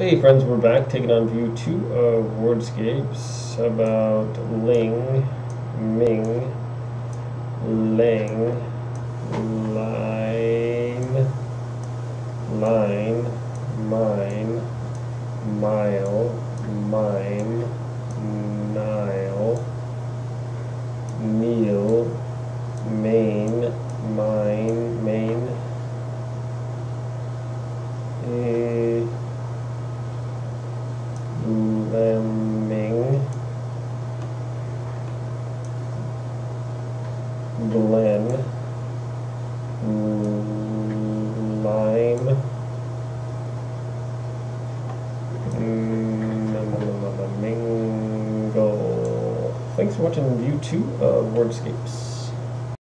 Hey friends, we're back taking on view two of Wordscapes about Ling, Ming, Lang, Line, Line, Mine, Mile, Mime, Nile, Meal, Main, Mine, Main, eh, Lemming, Glen, Lime, Mingle. Thanks for watching view two of Wordscapes.